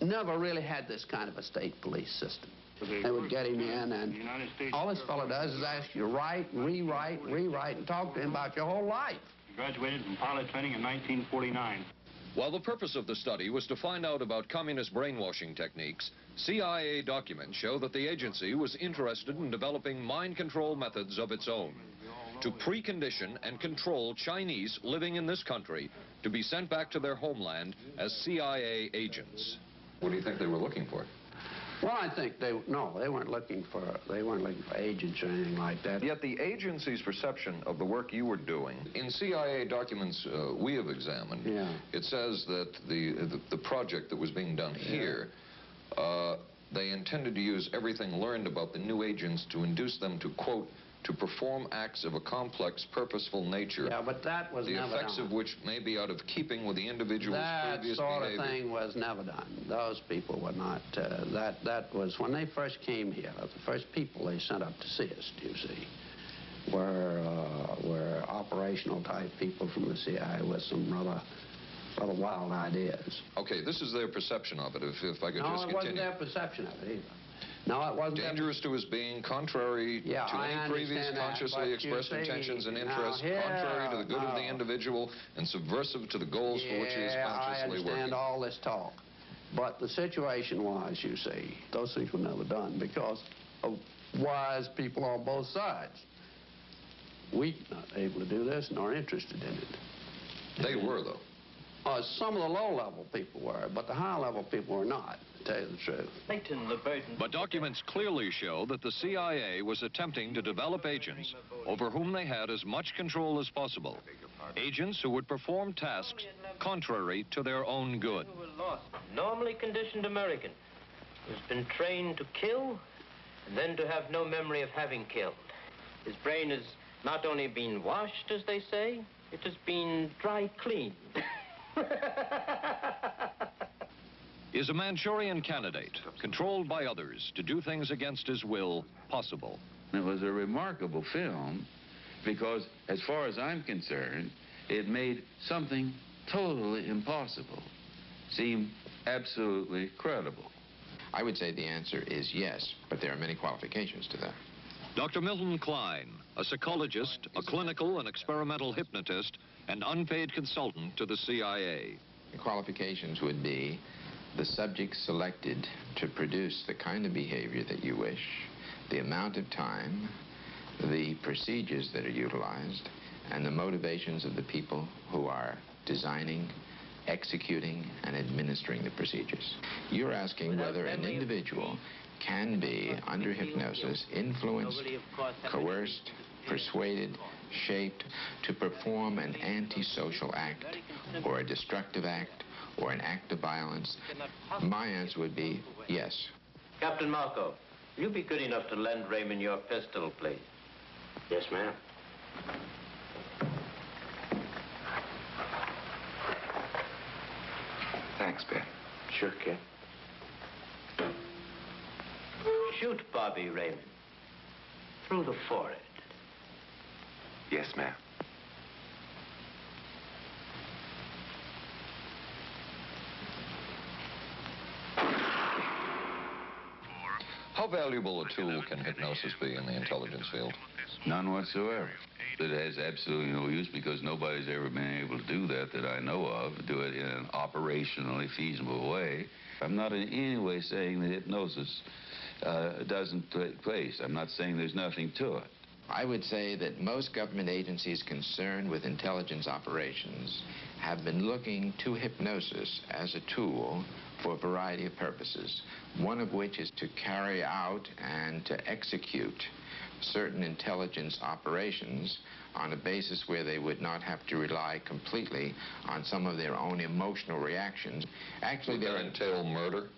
never really had this kind of a state police system. They would get him in, and all this fellow does is ask you to write, rewrite, rewrite, and talk to him about your whole life. He Graduated from pilot training in 1949. While the purpose of the study was to find out about communist brainwashing techniques, CIA documents show that the agency was interested in developing mind control methods of its own to precondition and control Chinese living in this country to be sent back to their homeland as CIA agents. What do you think they were looking for? Well, I think they no, they weren't looking for they weren't looking for agents or anything like that. Yet the agency's perception of the work you were doing in CIA documents uh, we have examined, yeah. it says that the, the, the project that was being done here, uh, they intended to use everything learned about the new agents to induce them to quote to perform acts of a complex, purposeful nature. Yeah, but that was the never effects done. of which may be out of keeping with the individual's That previous sort behavior. of thing was never done. Those people were not. Uh, that that was when they first came here. The first people they sent up to see us, Do you see, were uh, were operational type people from the CIA with some rather rather wild ideas. Okay, this is their perception of it. If, if I could no, just it wasn't their perception of it either. No, it wasn't. Dangerous to his being, contrary Yeah, to I any previous that, consciously expressed see, intentions and interests, oh, here, contrary to the good of the individual and subversive to the goals for which he is yeah, I consciously understand working. all this talk. But the situation was, you see, those things were never done because of wise people on both sides. We not able to do this nor interested in it. They were, though. Uh, some of the low-level people were, but the high-level people were not, to tell you the truth. Clayton, the burden. But documents clearly show that the CIA was attempting to develop agents over whom they had as much control as possible. Agents who would perform tasks contrary to their own good. lost. Normally conditioned American who's been trained to kill and then to have no memory of having killed. His brain has not only been washed, as they say, it has been dry cleaned. Is a Manchurian candidate, controlled by others to do things against his will, possible? It was a remarkable film because, as far as I'm concerned, it made something totally impossible seem absolutely credible. I would say the answer is yes, but there are many qualifications to that. Dr. Milton Kline, a psychologist, a clinical and experimental hypnotist, and unpaid consultant to the CIA. The qualifications would be the subject selected to produce the kind of behavior that you wish, the amount of time, the procedures that are utilized, and the motivations of the people who are designing, executing, and administering the procedures. You're asking whether an individual can be, under hypnosis, influenced, coerced, persuaded, shaped to perform an antisocial act or a destructive act or an act of violence? My answer would be yes. Captain Marco, will you be good enough to lend Raymond your pistol, please? Yes, ma'am. Thanks, Ben. Sure, kid. Shoot Bobby Raymond. Through the forehead. Yes, ma'am. How valuable a tool can hypnosis be in the intelligence field? None whatsoever. It has absolutely no use because nobody's ever been able to do that that I know of, do it in an operationally feasible way. I'm not in any way saying that hypnosis uh, doesn't take place. I'm not saying there's nothing to it. I would say that most government agencies concerned with intelligence operations have been looking to hypnosis as a tool for a variety of purposes, one of which is to carry out and to execute certain intelligence operations on a basis where they would not have to rely completely on some of their own emotional reactions. Actually, Would that there entail murder?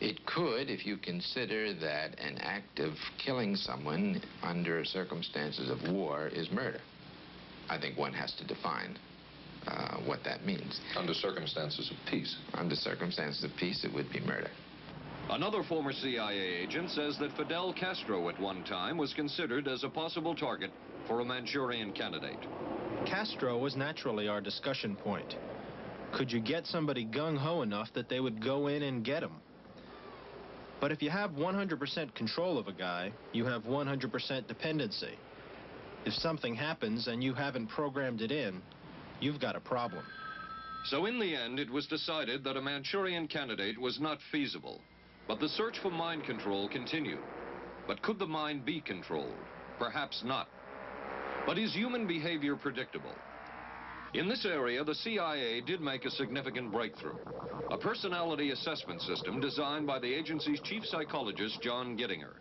It could if you consider that an act of killing someone under circumstances of war is murder. I think one has to define uh, what that means. Under circumstances of peace. Under circumstances of peace, it would be murder. Another former CIA agent says that Fidel Castro at one time was considered as a possible target for a Manchurian candidate. Castro was naturally our discussion point. Could you get somebody gung ho enough that they would go in and get him? But if you have 100% control of a guy, you have 100% dependency. If something happens and you haven't programmed it in, you've got a problem. So in the end, it was decided that a Manchurian candidate was not feasible. But the search for mind control continued. But could the mind be controlled? Perhaps not. But is human behavior predictable? In this area, the CIA did make a significant breakthrough. A personality assessment system designed by the agency's chief psychologist, John Gittinger.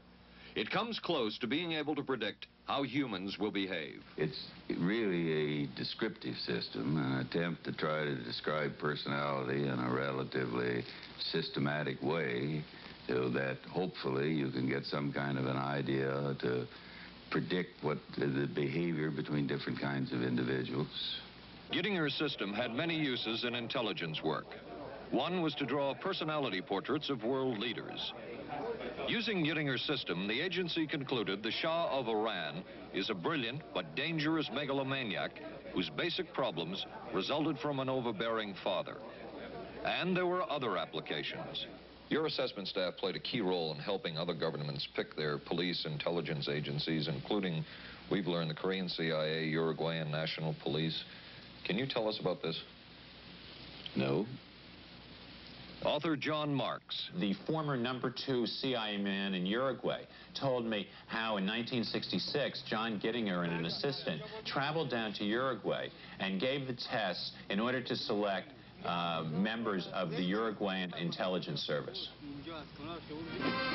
It comes close to being able to predict how humans will behave. It's really a descriptive system, an attempt to try to describe personality in a relatively systematic way so that hopefully you can get some kind of an idea to predict what the behavior between different kinds of individuals. Gittinger's system had many uses in intelligence work. One was to draw personality portraits of world leaders. Using Gittinger's system, the agency concluded the Shah of Iran is a brilliant but dangerous megalomaniac whose basic problems resulted from an overbearing father. And there were other applications. Your assessment staff played a key role in helping other governments pick their police intelligence agencies, including, we've learned, the Korean CIA, Uruguayan National Police. Can you tell us about this? No. Author John Marks. The former number two CIA man in Uruguay told me how in 1966 John Gittinger and an assistant traveled down to Uruguay and gave the tests in order to select uh, members of the Uruguayan intelligence service.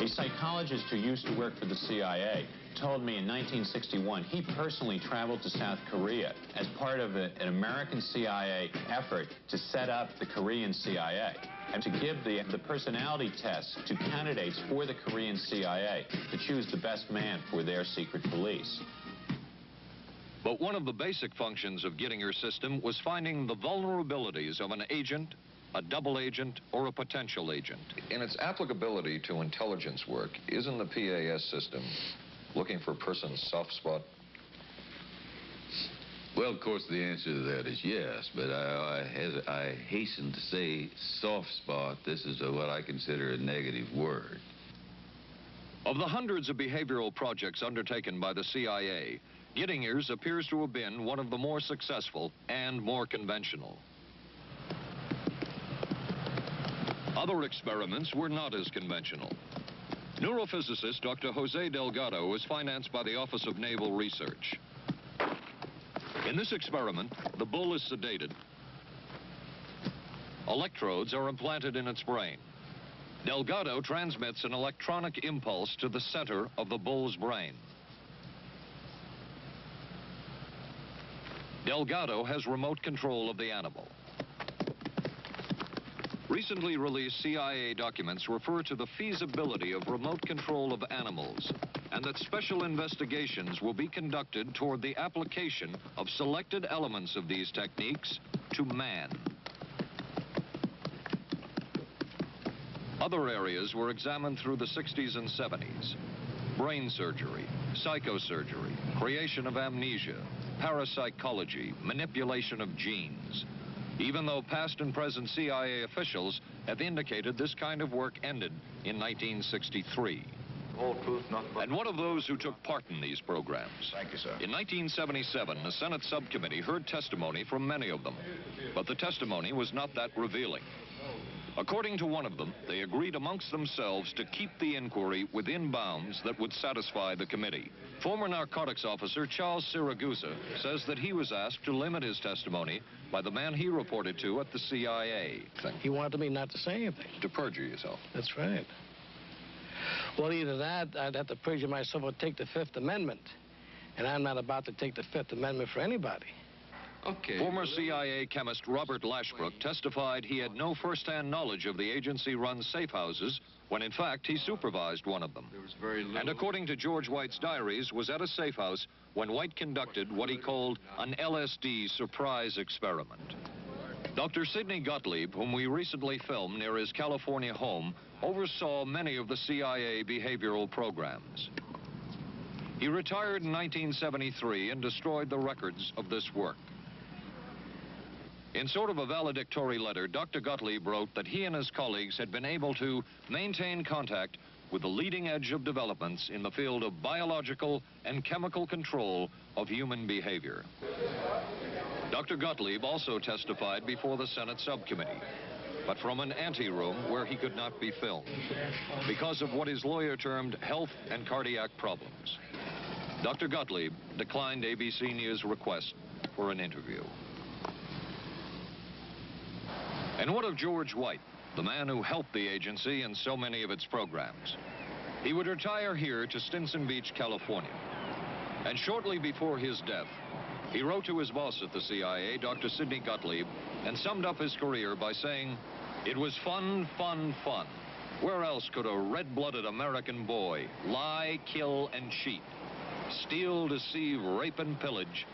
A psychologist who used to work for the CIA told me in 1961 he personally traveled to South Korea as part of a, an American CIA effort to set up the Korean CIA and to give the, the personality tests to candidates for the Korean CIA to choose the best man for their secret police. But one of the basic functions of Gittinger's system was finding the vulnerabilities of an agent, a double agent, or a potential agent. In its applicability to intelligence work, isn't the PAS system looking for a person's soft spot? Well, of course, the answer to that is yes, but I, I, I hasten to say soft spot. This is a, what I consider a negative word. Of the hundreds of behavioral projects undertaken by the CIA, Gittinger's appears to have been one of the more successful and more conventional. Other experiments were not as conventional. Neurophysicist Dr. Jose Delgado was financed by the Office of Naval Research. In this experiment, the bull is sedated. Electrodes are implanted in its brain. Delgado transmits an electronic impulse to the center of the bull's brain. Delgado has remote control of the animal. Recently released CIA documents refer to the feasibility of remote control of animals and that special investigations will be conducted toward the application of selected elements of these techniques to man. Other areas were examined through the 60s and 70s. Brain surgery, psychosurgery, creation of amnesia, parapsychology, manipulation of genes. Even though past and present CIA officials have indicated this kind of work ended in 1963. Whole truth. And one of those who took part in these programs. Thank you, sir. In 1977, a Senate subcommittee heard testimony from many of them. But the testimony was not that revealing. According to one of them, they agreed amongst themselves to keep the inquiry within bounds that would satisfy the committee. Former narcotics officer Charles Siragusa says that he was asked to limit his testimony by the man he reported to at the CIA. He wanted me not to say anything. To perjure yourself. That's right. Well, either that, I'd have to perjure myself or take the Fifth Amendment. And I'm not about to take the Fifth Amendment for anybody. Okay. Former CIA chemist Robert Lashbrook testified he had no first-hand knowledge of the agency-run safe houses when in fact he supervised one of them. There was very little... And according to George White's diaries, was at a safe house when White conducted what he called an LSD surprise experiment. Dr. Sidney Gottlieb, whom we recently filmed near his California home, oversaw many of the CIA behavioral programs. He retired in 1973 and destroyed the records of this work. In sort of a valedictory letter, Dr. Gottlieb wrote that he and his colleagues had been able to maintain contact with the leading edge of developments in the field of biological and chemical control of human behavior. Dr. Gottlieb also testified before the Senate subcommittee, but from an anteroom where he could not be filmed because of what his lawyer termed health and cardiac problems. Dr. Gottlieb declined ABC News' request for an interview. And what of George White, the man who helped the agency in so many of its programs? He would retire here to Stinson Beach, California. And shortly before his death, he wrote to his boss at the CIA, Dr. Sidney Gottlieb, and summed up his career by saying, It was fun, fun, fun. Where else could a red-blooded American boy lie, kill, and cheat, steal, deceive, rape, and pillage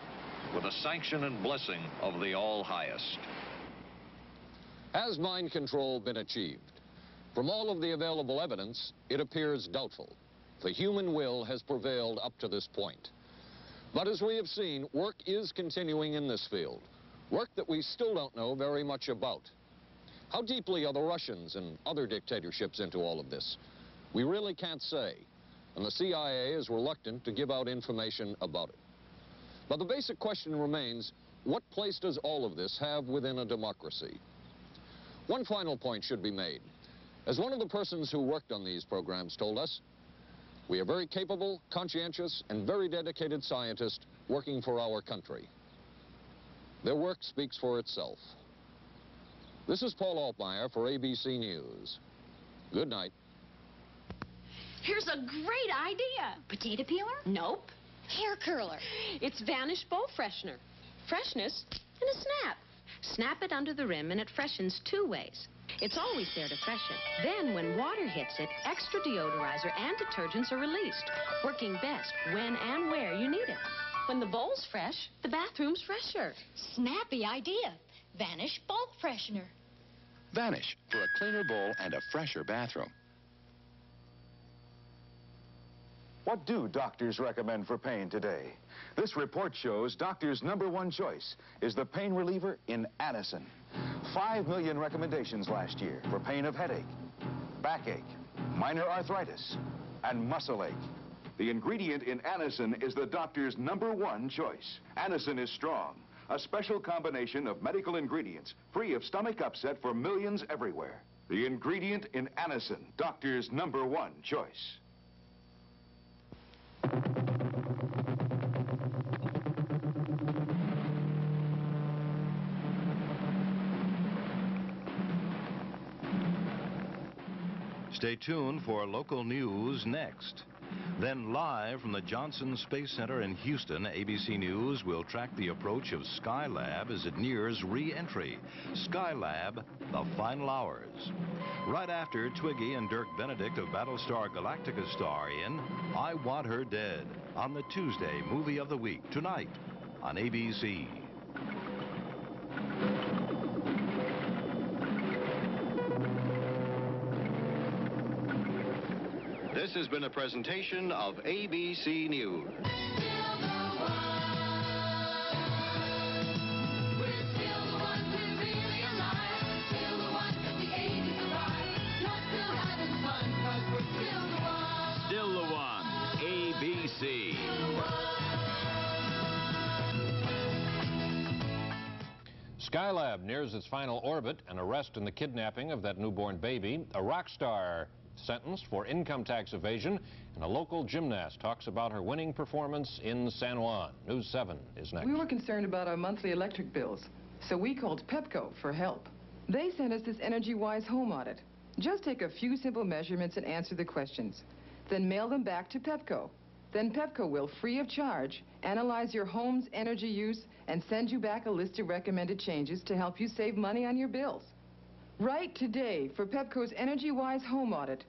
with the sanction and blessing of the All-Highest? Has mind control been achieved? From all of the available evidence, it appears doubtful. The human will has prevailed up to this point. But as we have seen, work is continuing in this field. Work that we still don't know very much about. How deeply are the Russians and other dictatorships into all of this? We really can't say. And the CIA is reluctant to give out information about it. But the basic question remains, what place does all of this have within a democracy? One final point should be made. As one of the persons who worked on these programs told us, we are very capable, conscientious, and very dedicated scientists working for our country. Their work speaks for itself. This is Paul Altmeyer for ABC News. Good night. Here's a great idea. Potato peeler? Nope. Hair curler. It's Vanish Bowl Freshener. Freshness in a snap. Snap it under the rim and it freshens two ways. It's always there to freshen. Then, when water hits it, extra deodorizer and detergents are released, working best when and where you need it. When the bowl's fresh, the bathroom's fresher. Snappy idea. Vanish bulk freshener. Vanish for a cleaner bowl and a fresher bathroom. What do doctors recommend for pain today? This report shows doctors' number one choice is the pain reliever in Anacin. Five million recommendations last year for pain of headache, backache, minor arthritis, and muscle ache. The ingredient in Anacin is the doctor's number one choice. Anacin is strong, a special combination of medical ingredients free of stomach upset for millions everywhere. The ingredient in Anacin, doctor's number one choice. Stay tuned for local news next. Then live from the Johnson Space Center in Houston, ABC News will track the approach of Skylab as it nears re-entry. Skylab, the final hours. Right after Twiggy and Dirk Benedict of Battlestar Galactica star in I Want Her Dead on the Tuesday Movie of the Week tonight on ABC. Has been a presentation of ABC News. Still the one. ABC. Skylab nears its final orbit. An arrest in the kidnapping of that newborn baby. A rock star sentenced for income tax evasion. And a local gymnast talks about her winning performance in San Juan. News 7 is next. We were concerned about our monthly electric bills, so we called Pepco for help. They sent us this energy-wise home audit. Just take a few simple measurements and answer the questions. Then mail them back to Pepco. Then Pepco will, free of charge, analyze your home's energy use and send you back a list of recommended changes to help you save money on your bills. Write today for Pepco's Energy Wise Home Audit